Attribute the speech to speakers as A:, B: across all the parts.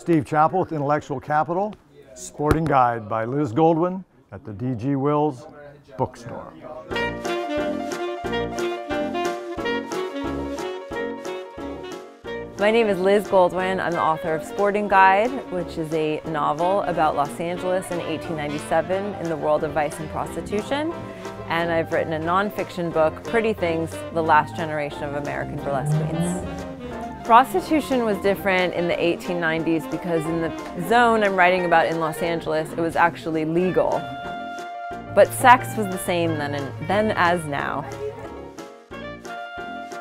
A: Steve Chappell with Intellectual Capital, Sporting Guide by Liz Goldwyn at the D.G. Wills Bookstore.
B: My name is Liz Goldwyn. I'm the author of Sporting Guide, which is a novel about Los Angeles in 1897 in the world of vice and prostitution. And I've written a nonfiction book, Pretty Things, The Last Generation of American Burlesque Queens. Prostitution was different in the 1890s because in the zone I'm writing about in Los Angeles, it was actually legal. But sex was the same then, and, then as now.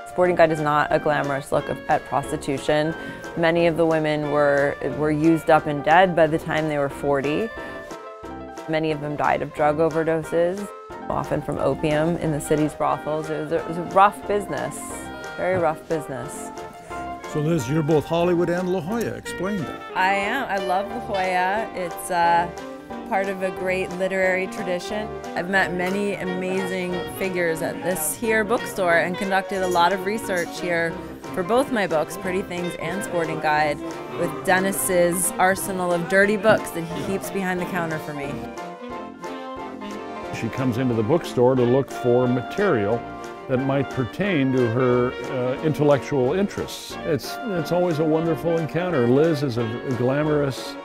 B: Sporting Guide is not a glamorous look at prostitution. Many of the women were, were used up and dead by the time they were 40. Many of them died of drug overdoses, often from opium in the city's brothels. It was a, it was a rough business, very rough business.
C: So Liz, you're both Hollywood and La Jolla. Explain that.
B: I am. I love La Jolla. It's uh, part of a great literary tradition. I've met many amazing figures at this here bookstore and conducted a lot of research here for both my books, Pretty Things and Sporting Guide, with Dennis's arsenal of dirty books that he keeps behind the counter for me.
D: She comes into the bookstore to look for material that might pertain to her uh, intellectual interests. It's, it's always a wonderful encounter. Liz is a, glamorous,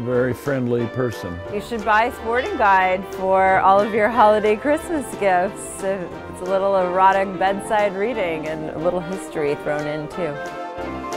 D: very friendly person.
B: You should buy a Sporting Guide for all of your holiday Christmas gifts. It's a little erotic bedside reading and a little history thrown in too.